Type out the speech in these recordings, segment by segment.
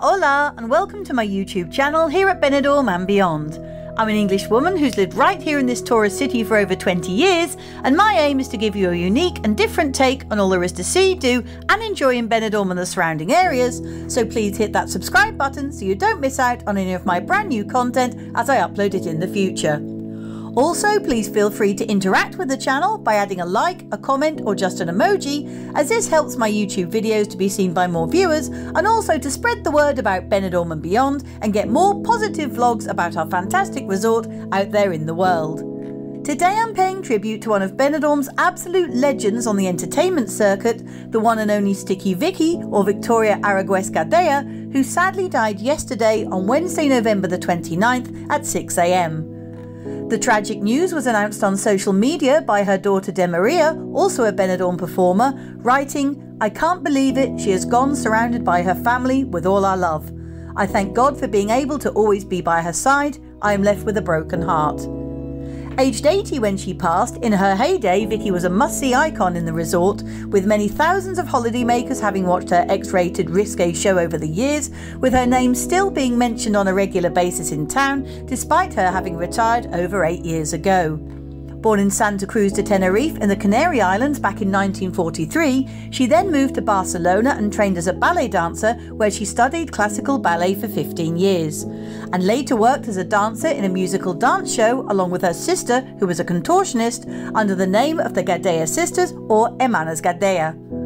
Hola, and welcome to my YouTube channel here at Benidorm and beyond. I'm an English woman who's lived right here in this tourist city for over 20 years, and my aim is to give you a unique and different take on all there is to see, do, and enjoy in Benidorm and the surrounding areas. So please hit that subscribe button so you don't miss out on any of my brand new content as I upload it in the future. Also, please feel free to interact with the channel by adding a like, a comment, or just an emoji, as this helps my YouTube videos to be seen by more viewers and also to spread the word about Benidorm and beyond and get more positive vlogs about our fantastic resort out there in the world. Today I'm paying tribute to one of Benidorm's absolute legends on the entertainment circuit, the one and only Sticky Vicky, or Victoria Aragues Gadea, who sadly died yesterday on Wednesday, November the 29th at 6am. The tragic news was announced on social media by her daughter Demaria, also a Benidorm performer, writing, I can't believe it, she has gone surrounded by her family with all our love. I thank God for being able to always be by her side. I am left with a broken heart. Aged 80 when she passed, in her heyday, Vicky was a must see icon in the resort, with many thousands of holidaymakers having watched her X rated risque show over the years, with her name still being mentioned on a regular basis in town, despite her having retired over eight years ago. Born in Santa Cruz de Tenerife in the Canary Islands back in 1943, she then moved to Barcelona and trained as a ballet dancer, where she studied classical ballet for 15 years, and later worked as a dancer in a musical dance show along with her sister, who was a contortionist, under the name of the Gadea Sisters or Hermanas Gadea.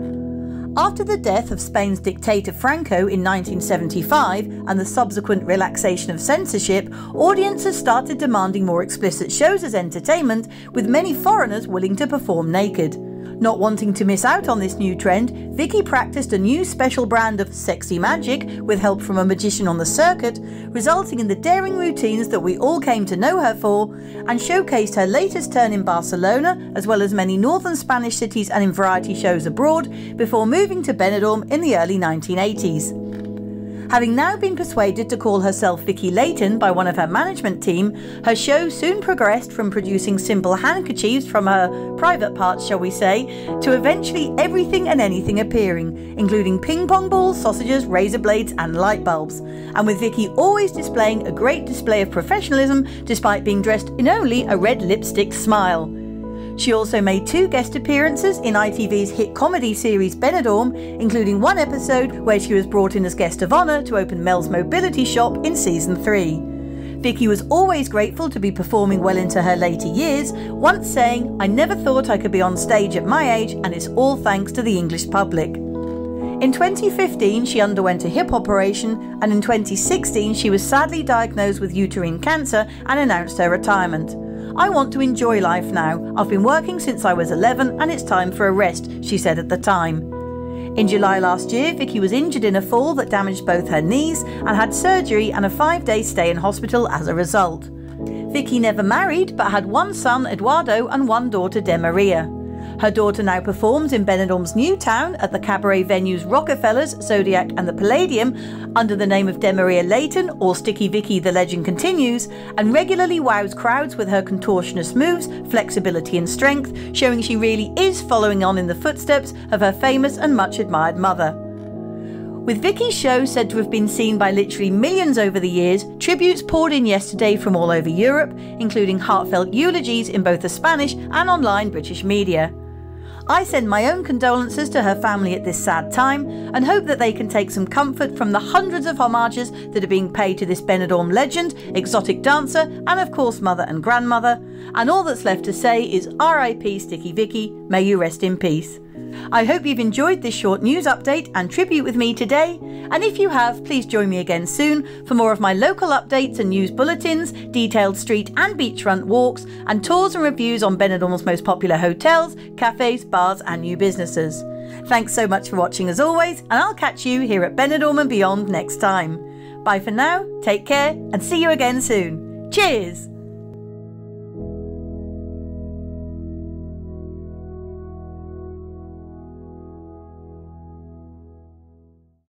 After the death of Spain's dictator Franco in 1975 and the subsequent relaxation of censorship, audiences started demanding more explicit shows as entertainment, with many foreigners willing to perform naked. Not wanting to miss out on this new trend, Vicky practiced a new special brand of sexy magic with help from a magician on the circuit, resulting in the daring routines that we all came to know her for, and showcased her latest turn in Barcelona, as well as many northern Spanish cities and in variety shows abroad, before moving to Benidorm in the early 1980s. Having now been persuaded to call herself Vicky Layton by one of her management team, her show soon progressed from producing simple handkerchiefs from her private parts, shall we say, to eventually everything and anything appearing, including ping pong balls, sausages, razor blades, and light bulbs. And with Vicky always displaying a great display of professionalism despite being dressed in only a red lipstick smile. She also made two guest appearances in ITV's hit comedy series Benidorm, including one episode where she was brought in as guest of honour to open Mel's Mobility Shop in season 3. Vicky was always grateful to be performing well into her later years, once saying, I never thought I could be on stage at my age, and it's all thanks to the English public. In 2015, she underwent a hip operation, and in 2016, she was sadly diagnosed with uterine cancer and announced her retirement. I want to enjoy life now. I've been working since I was 11 and it's time for a rest, she said at the time. In July last year, Vicky was injured in a fall that damaged both her knees and had surgery and a five day stay in hospital as a result. Vicky never married but had one son, Eduardo, and one daughter, Demaria. Her daughter now performs in Benidorm's new town at the cabaret venues Rockefellers, Zodiac, and the Palladium under the name of Demaria Layton or Sticky Vicky The Legend Continues, and regularly wows crowds with her contortionist moves, flexibility, and strength, showing she really is following on in the footsteps of her famous and much admired mother. With Vicky's show said to have been seen by literally millions over the years, tributes poured in yesterday from all over Europe, including heartfelt eulogies in both the Spanish and online British media. I send my own condolences to her family at this sad time and hope that they can take some comfort from the hundreds of homages that are being paid to this Benidorm legend, exotic dancer, and of course mother and grandmother. And all that's left to say is RIP Sticky Vicky, may you rest in peace. I hope you've enjoyed this short news update and tribute with me today. And if you have, please join me again soon for more of my local updates and news bulletins, detailed street and beachfront walks, and tours and reviews on Benidorm's most popular hotels, cafes, bars, and new businesses. Thanks so much for watching as always, and I'll catch you here at Benidorm and beyond next time. Bye for now, take care, and see you again soon. Cheers!